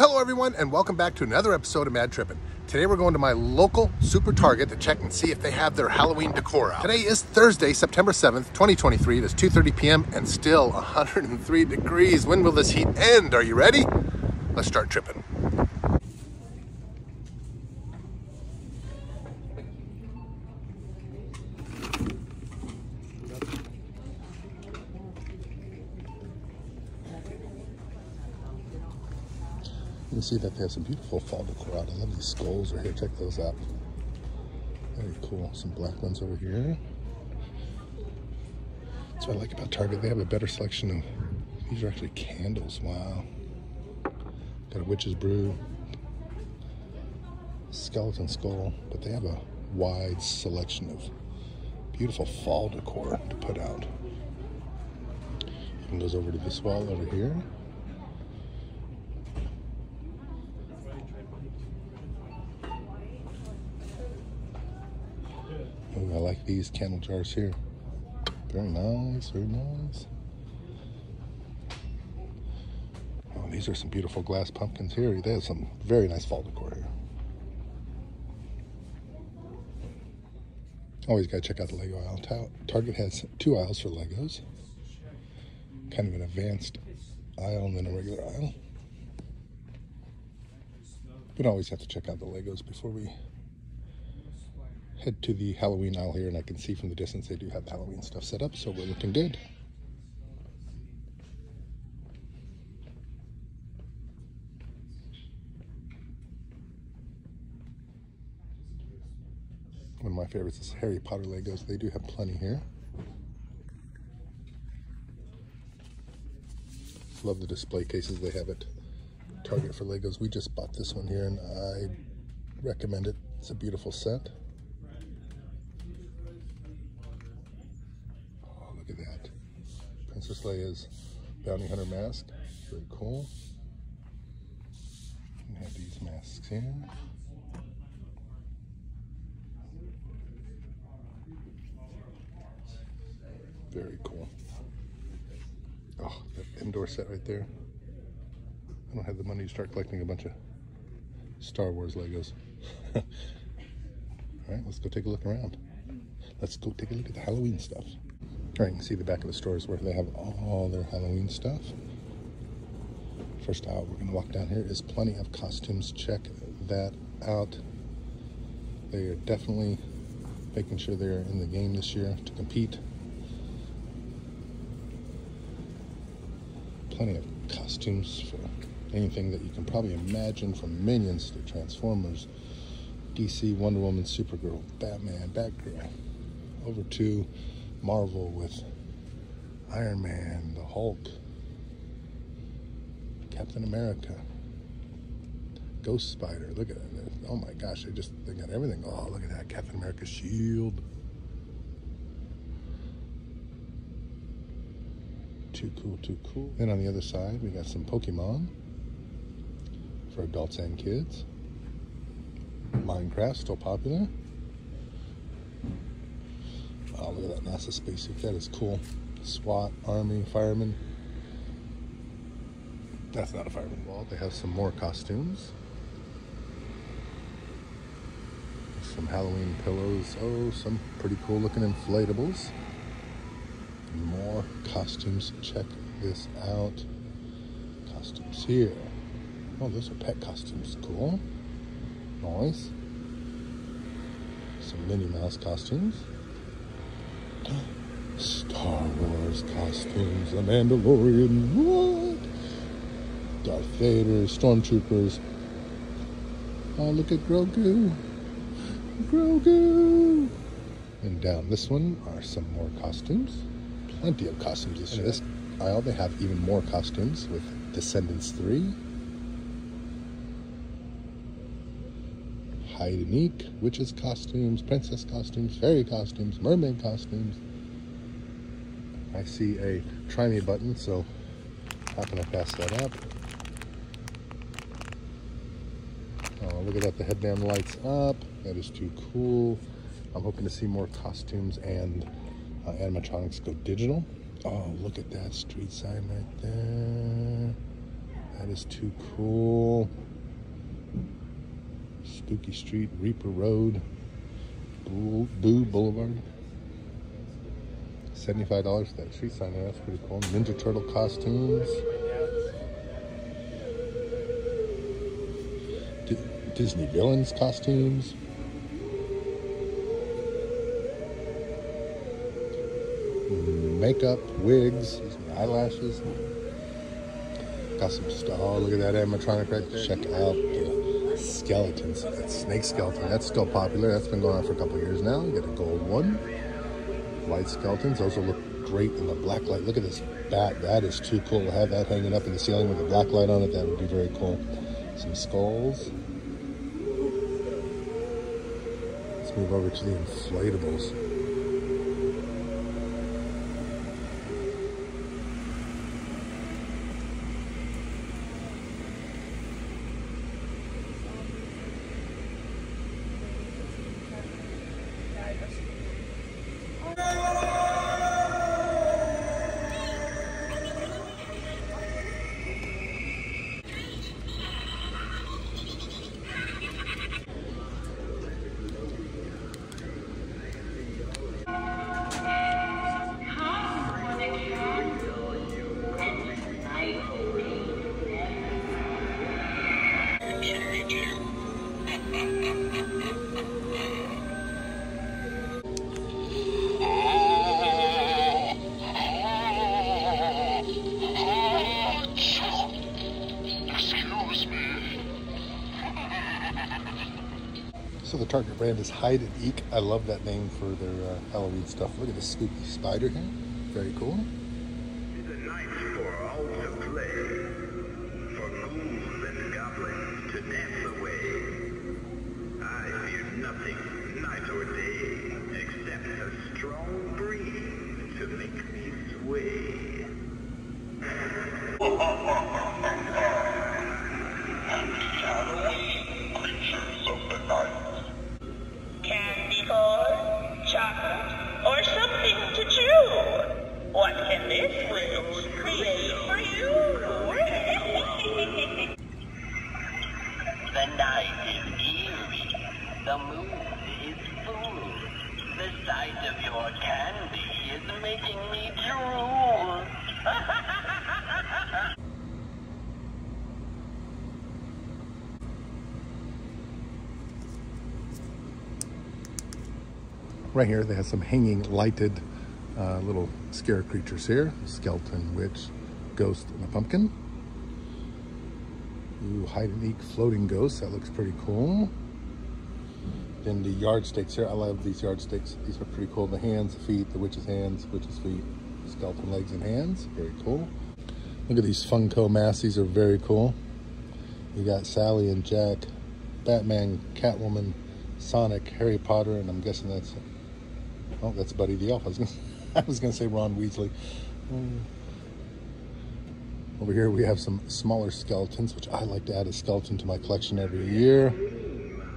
Hello everyone and welcome back to another episode of Mad Trippin'. Today we're going to my local Super Target to check and see if they have their Halloween decor out. Today is Thursday, September 7th, 2023. It is 2.30 p.m. and still 103 degrees. When will this heat end? Are you ready? Let's start tripping. Can see that they have some beautiful fall decor out. I love these skulls right here. Check those out. Very cool. Some black ones over here. That's what I like about Target. They have a better selection of, these are actually candles. Wow. Got a witch's brew, skeleton skull, but they have a wide selection of beautiful fall decor to put out. And goes over to this wall over here. I like these candle jars here. Very nice, very nice. Oh, these are some beautiful glass pumpkins here. They have some very nice fall decor here. Always gotta check out the Lego aisle. Target has two aisles for Legos. Kind of an advanced aisle and then a regular aisle. We always have to check out the Legos before we head to the Halloween aisle here and I can see from the distance they do have Halloween stuff set up, so we're looking good. One of my favorites is Harry Potter Legos. They do have plenty here. Love the display cases they have at Target for Legos. We just bought this one here and I recommend it. It's a beautiful set. Princess Leia's bounty hunter mask. Very cool. We have these masks here. Very cool. Oh, that Endor set right there. I don't have the money to start collecting a bunch of Star Wars Legos. All right, let's go take a look around. Let's go take a look at the Halloween stuff. Right, you can see the back of the stores where they have all their Halloween stuff. First out, we're gonna walk down here is plenty of costumes. Check that out. They are definitely making sure they're in the game this year to compete. Plenty of costumes for anything that you can probably imagine from Minions to Transformers, DC, Wonder Woman, Supergirl, Batman, Batgirl, over to Marvel with Iron Man, the Hulk, Captain America, Ghost Spider. Look at it. Oh my gosh, they just they got everything. Oh, look at that. Captain America's shield. Too cool, too cool. Then on the other side, we got some Pokemon for adults and kids. Minecraft, still popular. Oh, look at that NASA spacesuit. That is cool. SWAT, Army, fireman. That's not a fireman wall. They have some more costumes. Some Halloween pillows. Oh, some pretty cool looking inflatables. More costumes. Check this out. Costumes here. Oh, those are pet costumes. Cool. Nice. Some Minnie Mouse costumes. Star Wars costumes, The Mandalorian, what? Darth Vader, Stormtroopers. Oh, look at Grogu. Grogu. And down this one are some more costumes. Plenty of costumes this year. This aisle, they have even more costumes with Descendants 3. Hide and eek, witches costumes, princess costumes, fairy costumes, mermaid costumes. I see a try me button, so how can I pass that up? Oh, look at that, the headband lights up. That is too cool. I'm hoping to see more costumes and uh, animatronics go digital. Oh, look at that street sign right there. That is too cool. Spooky Street, Reaper Road, Boo, Boulevard. $75 for that street sign there. That's pretty cool. Ninja Turtle costumes. D Disney villains costumes. Makeup, wigs, eyelashes. Got some stuff. Oh, look at that animatronic right there. Check out skeletons. That snake skeleton. That's still popular. That's been going on for a couple years now. You get a gold one. White skeletons. Those look great in the black light. Look at this bat. That is too cool. To have that hanging up in the ceiling with a black light on it, that would be very cool. Some skulls. Let's move over to the inflatables. So the Target brand is Hyde and Eek. I love that name for their uh, Halloween stuff. Look at the spooky spider here. Very cool. The night is eerie. The moon is full. The sight of your candy is making me drool. Right here, they have some hanging lighted uh, little scare creatures here. Skeleton, witch, ghost, and a pumpkin. Ooh, Hyde and eek floating ghost. That looks pretty cool. Then the yardsticks here. I love these yardsticks. These are pretty cool. The hands, the feet, the witch's hands, witch's feet, skeleton legs and hands. Very cool. Look at these Funko masks. These are very cool. You got Sally and Jack, Batman, Catwoman, Sonic, Harry Potter, and I'm guessing that's oh, that's Buddy the Elf. I was gonna, I was gonna say Ron Weasley. Mm. Over here we have some smaller skeletons, which I like to add a skeleton to my collection every year.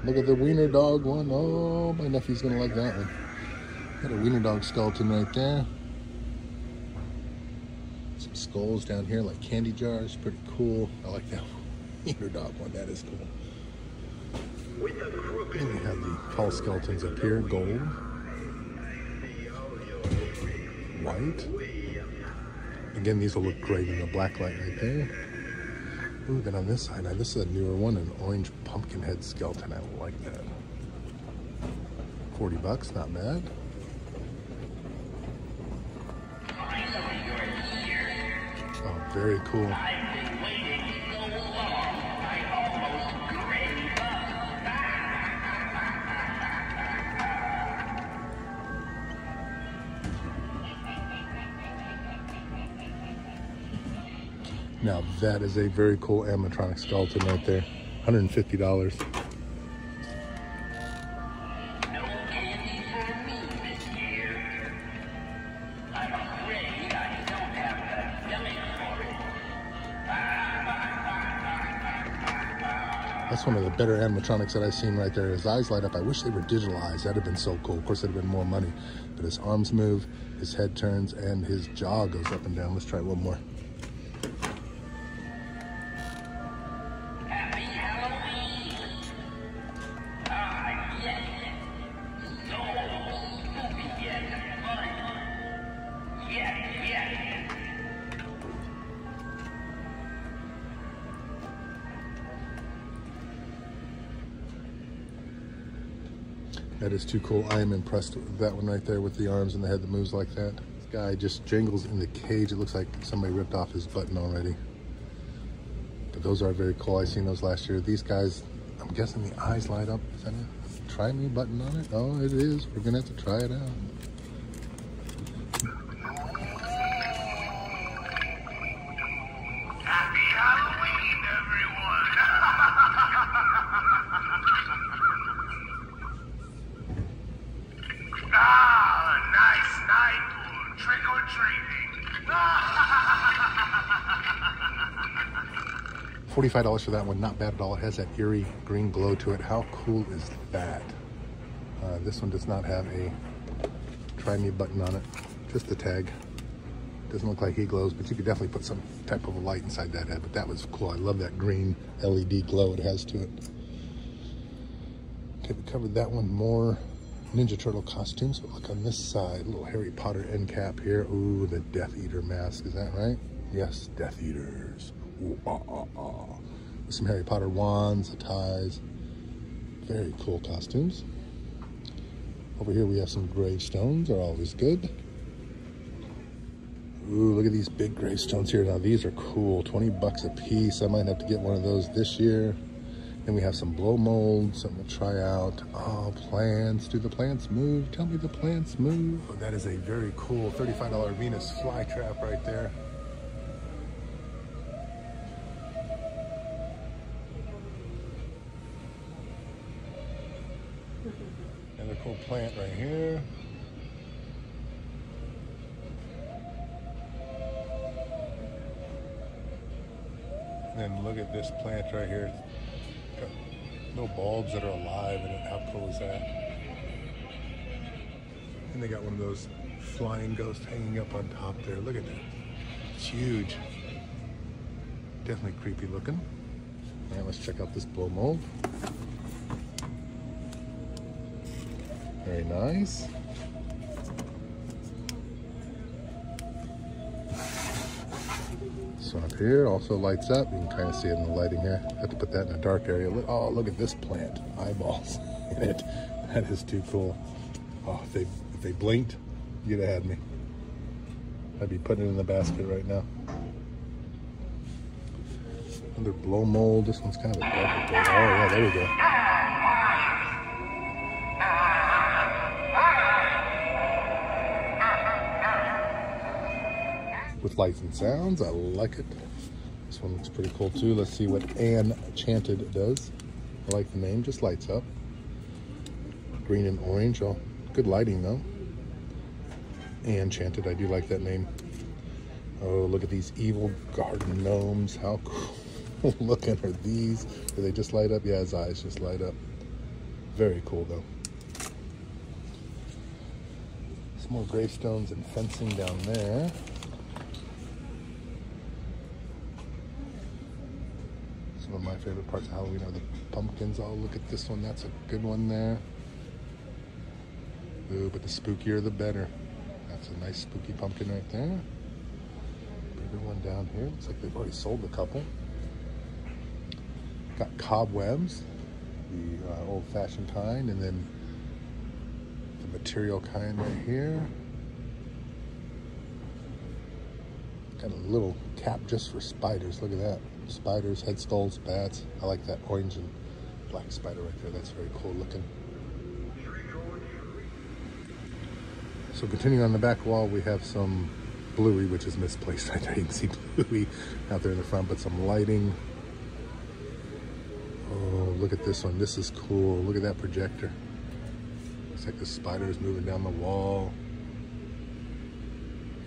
Look at the wiener dog one. Oh, my nephew's gonna like that one. Got a wiener dog skeleton right there. Some skulls down here like candy jars. Pretty cool. I like that wiener dog one. That is cool. And we have the tall skeletons up here, gold, white. Again, these will look great in the black light right there. Ooh, then on this side, now this is a newer one, an orange pumpkin head skeleton. I like that. 40 bucks, not bad. Oh, very cool. Now that is a very cool animatronic skeleton right there. $150. That's one of the better animatronics that I've seen right there. His eyes light up. I wish they were digitalized. That'd have been so cool. Of course, it'd have been more money. But his arms move, his head turns, and his jaw goes up and down. Let's try one more. That is too cool. I am impressed with that one right there with the arms and the head that moves like that. This guy just jingles in the cage. It looks like somebody ripped off his button already. But those are very cool. I seen those last year. These guys, I'm guessing the eyes light up. Is that a try me button on it? Oh, it is. We're gonna have to try it out. Happy Halloween, everyone! ah, nice night for trick or treating. $45 for that one, not bad at all. It has that eerie green glow to it. How cool is that? Uh, this one does not have a try me button on it, just the tag. Doesn't look like he glows, but you could definitely put some type of a light inside that head. But that was cool. I love that green LED glow it has to it. Okay, we covered that one more. Ninja Turtle costumes, but look on this side, little Harry Potter end cap here. Ooh, the Death Eater mask, is that right? Yes, Death Eaters. Ooh, ah, ah, ah. With some Harry Potter wands, the ties. Very cool costumes. Over here we have some gravestones, are always good. Ooh, look at these big gravestones here. Now these are cool, 20 bucks a piece. I might have to get one of those this year. Then we have some blow molds, that we'll try out. Oh, plants. Do the plants move? Tell me the plants move. Oh, that is a very cool $35 Venus flytrap right there. Another cool plant right here. And look at this plant right here. Little bulbs that are alive in it. How cool is that? And they got one of those flying ghosts hanging up on top there. Look at that. It's huge. Definitely creepy looking. Right, let's check out this blow mold. Very nice. So up here also lights up. You can kind of see it in the lighting here. I have to put that in a dark area. Oh, look at this plant. Eyeballs in it. That is too cool. Oh, if they, if they blinked, you'd have had me. I'd be putting it in the basket right now. Another blow mold. This one's kind of a darker. Oh, yeah, there we go. With lights and sounds. I like it. This one looks pretty cool too. Let's see what Anne Chanted does. I like the name, just lights up. Green and orange. Oh, good lighting though. Anne Chanted, I do like that name. Oh, look at these evil garden gnomes. How cool looking are these? Do they just light up? Yeah, his eyes just light up. Very cool though. Some more gravestones and fencing down there. Some of my favorite parts of Halloween are the pumpkins. Oh, look at this one. That's a good one there. Ooh, but the spookier the better. That's a nice spooky pumpkin right there. Bigger one down here. Looks like they've already sold a couple. Got cobwebs, the uh, old-fashioned kind, and then the material kind right here. Got a little cap just for spiders. Look at that. Spiders, head skulls, bats. I like that orange and black spider right there. That's very cool looking. So continuing on the back wall, we have some bluey, which is misplaced right there. You can see bluey out there in the front, but some lighting. Oh, look at this one. This is cool. Look at that projector. Looks like the spider is moving down the wall.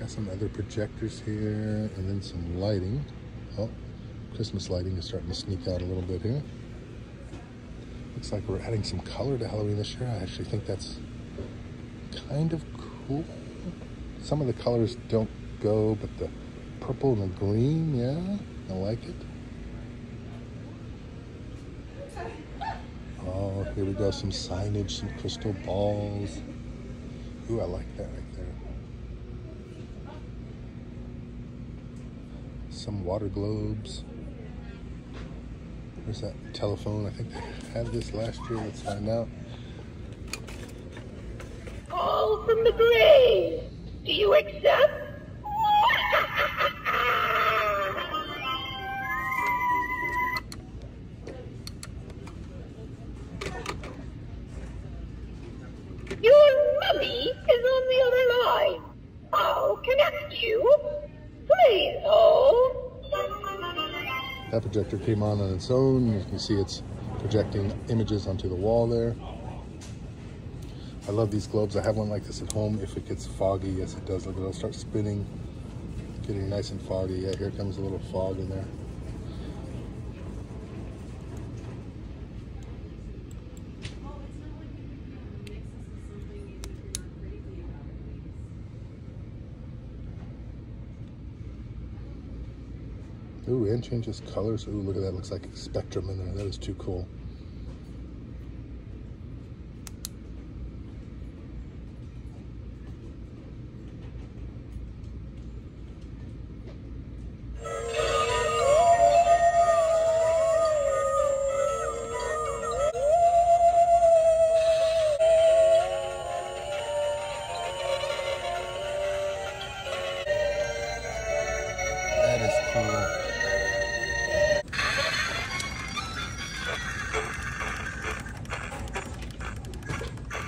Got some other projectors here, and then some lighting. Oh, Christmas lighting is starting to sneak out a little bit here. Looks like we're adding some color to Halloween this year. I actually think that's kind of cool. Some of the colors don't go, but the purple and the green, yeah, I like it. Oh, here we go, some signage, some crystal balls. Ooh, I like that some water globes. Where's that telephone. I think they had this last year. Let's find out. Call from the grave. Do you accept? Came on on its own. You can see it's projecting images onto the wall there. I love these globes. I have one like this at home. If it gets foggy, yes it does. Look, it'll start spinning, getting nice and foggy. Yeah, here comes a little fog in there. And changes colors. Ooh, look at that. Looks like a spectrum in there. That is too cool.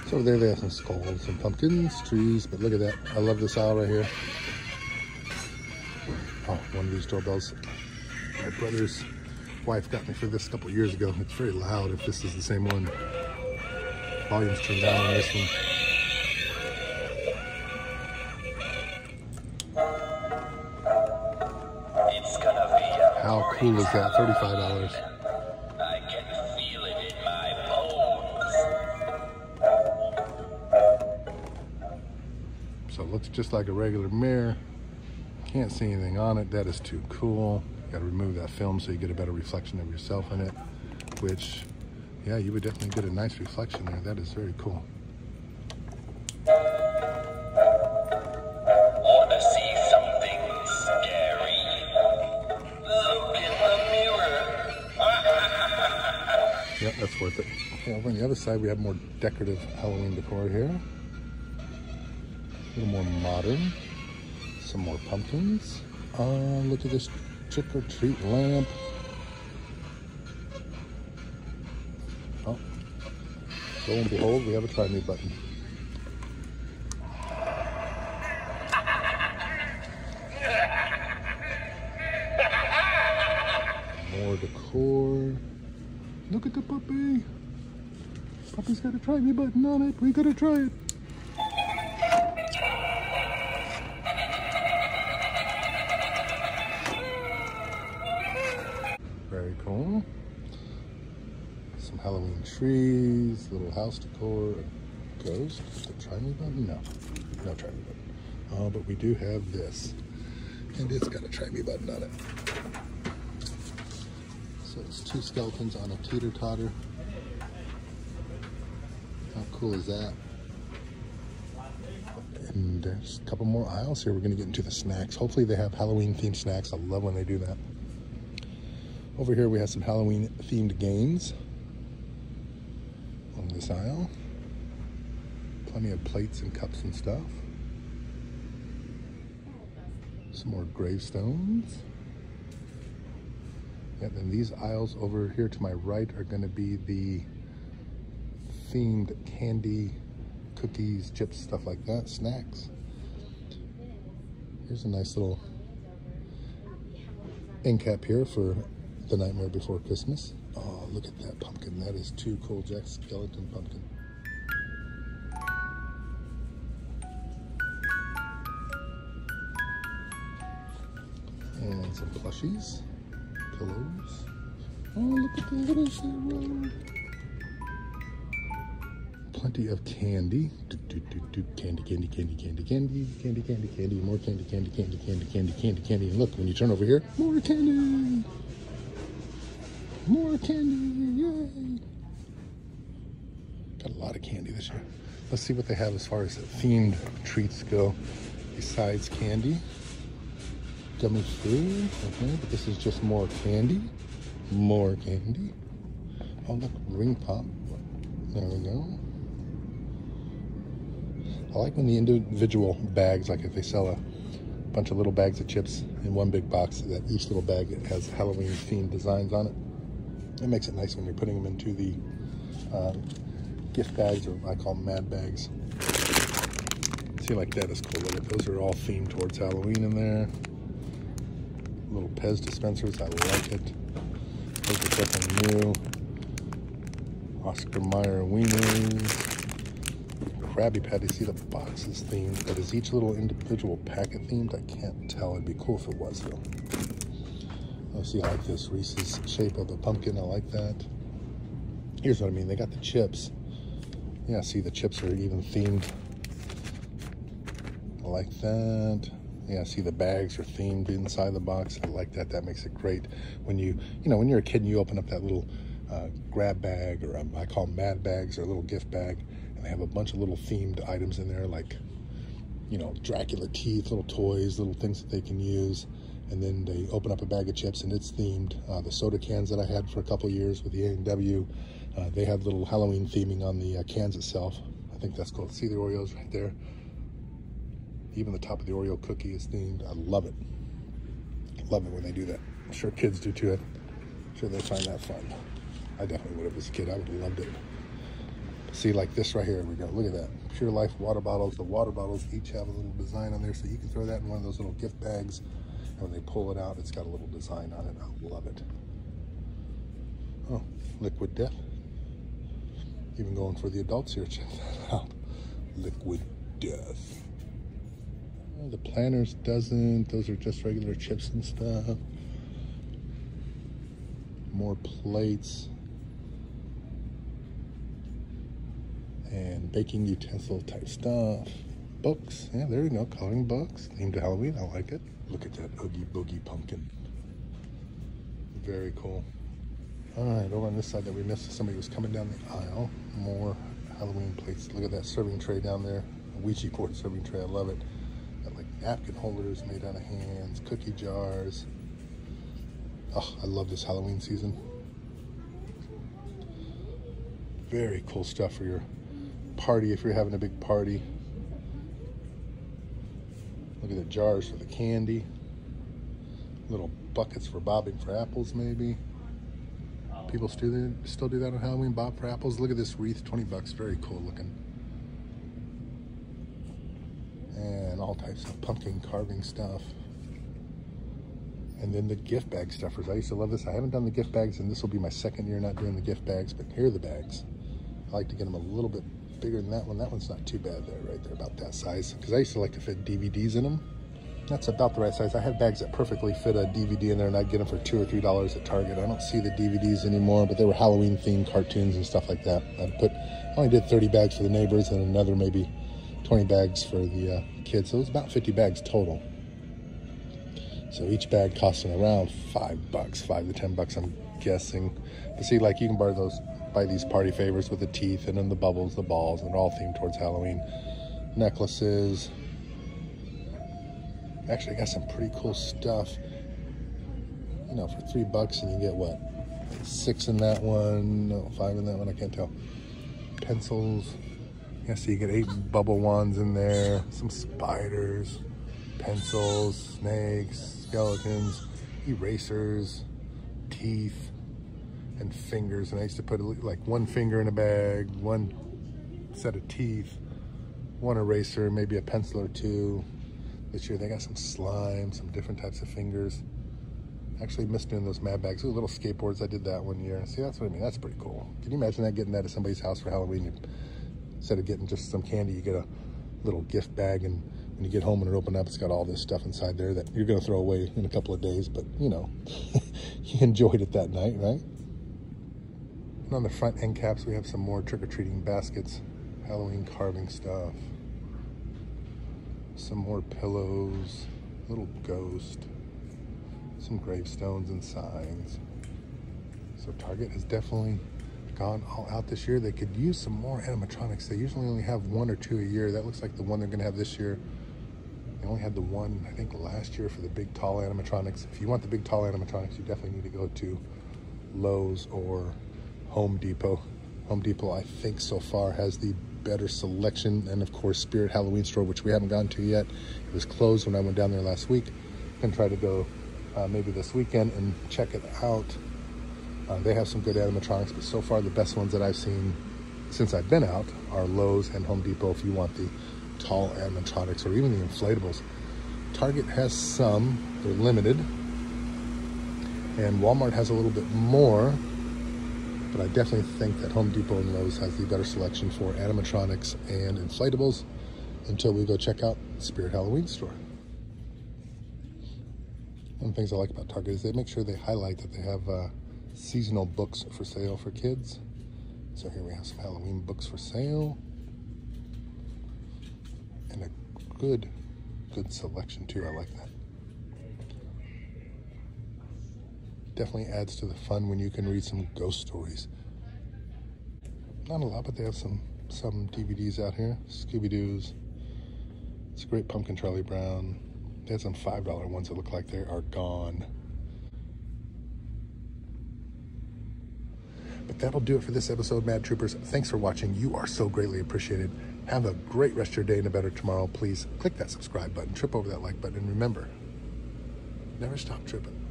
So over there they have some skulls, some pumpkins, trees, but look at that. I love this aisle right here. Oh, one of these doorbells. My brother's wife got me for this a couple years ago. It's very loud if this is the same one. Volume's turned down on this one. It's gonna be a How cool is that? $35. Like a regular mirror. Can't see anything on it. That is too cool. You Got to remove that film so you get a better reflection of yourself in it. Which, yeah, you would definitely get a nice reflection there. That is very cool. Wanna see something scary? Look in the mirror. Yep, that's worth it. Yeah, over on the other side, we have more decorative Halloween decor here. A little more modern. Some more pumpkins. Uh, look at this trick or treat lamp. Oh, lo and behold, we have a try me button. More decor. Look at the puppy. Puppy's got a try me button on it. We gotta try it. Some Halloween trees, little house decor, a ghost. The try me button? No, no try me button. Oh, but we do have this, and it's got a try me button on it. So it's two skeletons on a teeter totter. How cool is that? And there's a couple more aisles here. We're going to get into the snacks. Hopefully, they have Halloween themed snacks. I love when they do that. Over here, we have some Halloween themed games on this aisle. Plenty of plates and cups and stuff. Some more gravestones. And then these aisles over here to my right are going to be the themed candy, cookies, chips, stuff like that, snacks. Here's a nice little end cap here for the Nightmare Before Christmas. Oh, look at that pumpkin. That is too cool, Jack Skellington pumpkin. And some plushies, pillows. Oh, look at the little zero. Plenty of candy. Do, do, do. Candy, candy, candy, candy, candy, candy, candy, candy, more candy, candy, candy, candy, candy, candy, candy. And look, when you turn over here, more candy. More candy, yay. Got a lot of candy this year. Let's see what they have as far as themed treats go besides candy. Gummy food, okay, but this is just more candy. More candy. Oh, look, ring pop. There we go. I like when the individual bags, like if they sell a bunch of little bags of chips in one big box, that each little bag has Halloween themed designs on it. It makes it nice when you're putting them into the um, gift bags, or I call them mad bags. See, like that is cool. Look those are all themed towards Halloween in there. Little Pez dispensers, I like it. Those are definitely new. Oscar Mayer wieners. Krabby Patty, see the box is themed, but is each little individual packet themed? I can't tell. It'd be cool if it was though. I see I like this Reese's shape of a pumpkin. I like that. Here's what I mean. They got the chips. Yeah, see the chips are even themed. I like that. Yeah, see the bags are themed inside the box. I like that. That makes it great. When you, you know, when you're a kid and you open up that little uh, grab bag, or um, I call them mad bags, or a little gift bag, and they have a bunch of little themed items in there, like, you know, Dracula teeth, little toys, little things that they can use. And then they open up a bag of chips and it's themed. Uh, the soda cans that I had for a couple years with the A&W, uh, they had little Halloween theming on the uh, cans itself. I think that's cool. See the Oreos right there? Even the top of the Oreo cookie is themed. I love it. Love it when they do that. I'm sure kids do too. I'm sure they find that fun. I definitely would have as a kid. I would have loved it. See, like this right here, we go. Look at that. Pure Life water bottles. The water bottles each have a little design on there, so you can throw that in one of those little gift bags. When they pull it out, it's got a little design on it. I love it. Oh, Liquid Death. Even going for the adults here. Check that out. Liquid Death. Oh, the Planters doesn't. Those are just regular chips and stuff. More plates. And baking utensil type stuff. Books. Yeah, there we go. Coloring books. Themed to Halloween. I like it. Look at that Oogie Boogie pumpkin. Very cool. All right, over on this side that we missed, somebody was coming down the aisle. More Halloween plates. Look at that serving tray down there. A Ouija board serving tray. I love it. Got like napkin holders made out of hands, cookie jars. Oh, I love this Halloween season. Very cool stuff for your party if you're having a big party. Look at the jars for the candy. Little buckets for bobbing for apples, maybe. People still do, still do that on Halloween, bob for apples. Look at this wreath, 20 bucks, very cool looking. And all types of pumpkin carving stuff. And then the gift bag stuffers. I used to love this. I haven't done the gift bags, and this will be my second year not doing the gift bags, but here are the bags. I like to get them a little bit bigger than that one. That one's not too bad there, right there, about that size. Because I used to like to fit DVDs in them. That's about the right size. I had bags that perfectly fit a DVD in there, and I'd get them for two or three dollars at Target. I don't see the DVDs anymore, but they were Halloween themed cartoons and stuff like that. I put, I only did 30 bags for the neighbors and another maybe 20 bags for the uh, kids. So it was about 50 bags total. So each bag costing around five bucks, five to ten bucks, I'm guessing. But see, like you can borrow those, buy these party favors with the teeth and then the bubbles, the balls, and all themed towards Halloween. Necklaces. Actually, I got some pretty cool stuff. You know, for three bucks, and you get what? Six in that one, no, five in that one. I can't tell. Pencils. Yeah, so you get eight bubble wands in there. Some spiders, pencils, snakes, skeletons, erasers, teeth, and fingers. And I used to put like one finger in a bag, one set of teeth, one eraser, maybe a pencil or two. This year they got some slime, some different types of fingers. Actually missed doing those mad bags. Those little skateboards, I did that one year. See, that's what I mean. That's pretty cool. Can you imagine that, getting that at somebody's house for Halloween? You, instead of getting just some candy, you get a little gift bag and when you get home and it open up, it's got all this stuff inside there that you're going to throw away in a couple of days, but you know, you enjoyed it that night, right? And on the front end caps, we have some more trick-or-treating baskets, Halloween carving stuff, some more pillows, little ghost, some gravestones and signs. So Target has definitely gone all out this year. They could use some more animatronics. They usually only have one or two a year. That looks like the one they're going to have this year. They only had the one, I think, last year for the big tall animatronics. If you want the big tall animatronics, you definitely need to go to Lowe's or Home Depot. Home Depot, I think, so far has the better selection. And of course, Spirit Halloween Store, which we haven't gotten to yet. It was closed when I went down there last week. Gonna try to go uh, maybe this weekend and check it out. Uh, they have some good animatronics, but so far the best ones that I've seen since I've been out are Lowe's and Home Depot if you want the tall animatronics or even the inflatables. Target has some, they're limited. And Walmart has a little bit more, but I definitely think that Home Depot and Lowe's has the better selection for animatronics and inflatables until we go check out Spirit Halloween store. One of the things I like about Target is they make sure they highlight that they have uh, seasonal books for sale for kids. So here we have some Halloween books for sale. And a good, good selection too. I like that. Definitely adds to the fun when you can read some ghost stories. Not a lot, but they have some some DVDs out here. Scooby Doo's. It's a great pumpkin Charlie Brown. They had some $5 ones that look like they are gone. But that'll do it for this episode, Mad Troopers. Thanks for watching. You are so greatly appreciated. Have a great rest of your day and a better tomorrow. Please click that subscribe button, trip over that like button, and remember, never stop tripping.